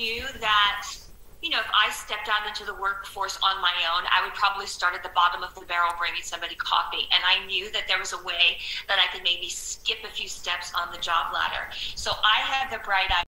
knew that you know, if I stepped out into the workforce on my own, I would probably start at the bottom of the barrel bringing somebody coffee. And I knew that there was a way that I could maybe skip a few steps on the job ladder. So I had the bright idea.